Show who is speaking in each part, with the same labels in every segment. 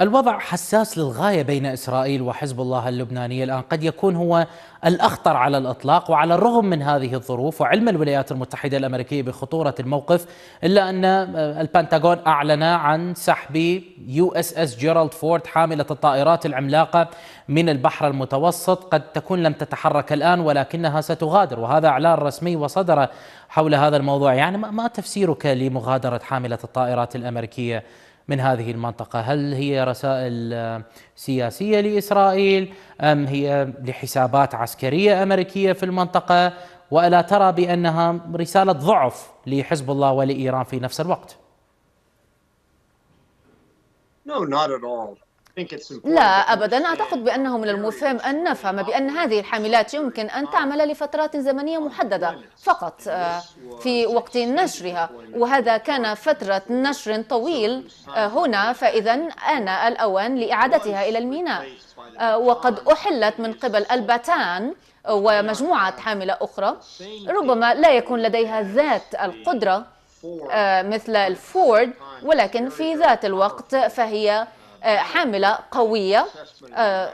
Speaker 1: الوضع حساس للغاية بين إسرائيل وحزب الله اللبناني. الآن قد يكون هو الأخطر على الإطلاق وعلى الرغم من هذه الظروف وعلم الولايات المتحدة الأمريكية بخطورة الموقف إلا أن البنتاغون أعلن عن سحب USS جيرالد فورد حاملة الطائرات العملاقة من البحر المتوسط. قد تكون لم تتحرك الآن ولكنها ستغادر وهذا إعلان رسمي وصدر حول هذا الموضوع. يعني ما تفسيرك لمغادرة حاملة الطائرات الأمريكية من هذه المنطقة؟ هل هي رسائل سياسية لإسرائيل أم هي لحسابات عسكرية أمريكية في المنطقة؟ وألا ترى بأنها رسالة ضعف لحزب الله ولإيران في نفس الوقت؟
Speaker 2: No, not at all.
Speaker 3: لا أبدا. أعتقد بأنه من المهم أن نفهم بأن هذه الحاملات يمكن أن تعمل لفترات زمنية محددة فقط آه، في وقت نشرها. وهذا كان فترة نشر طويل آه، هنا. فإذا آن الأوان لإعادتها إلى الميناء. آه، وقد أحلت من قبل الباتان ومجموعة حاملة أخرى. ربما لا يكون لديها ذات القدرة مثل الفورد ولكن في ذات الوقت فهي حاملة قوية آه،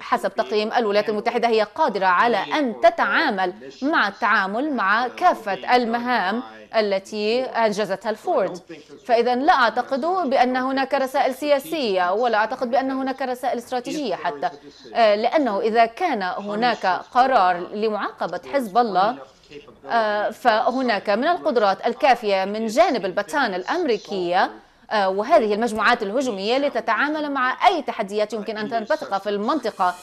Speaker 3: حسب تقييم الولايات المتحدة هي قادرة على أن تتعامل مع التعامل مع كافة المهام التي أنجزتها الفورد. فإذا لا أعتقد بأن هناك رسائل سياسية ولا أعتقد بأن هناك رسائل استراتيجية حتى آه، لأنه إذا كان هناك قرار لمعاقبة حزب الله فهناك من القدرات الكافية من جانب البتان الأمريكية آه، وهذه المجموعات الهجومية لتتعامل مع أي تحديات يمكن أن تنفتق في المنطقة.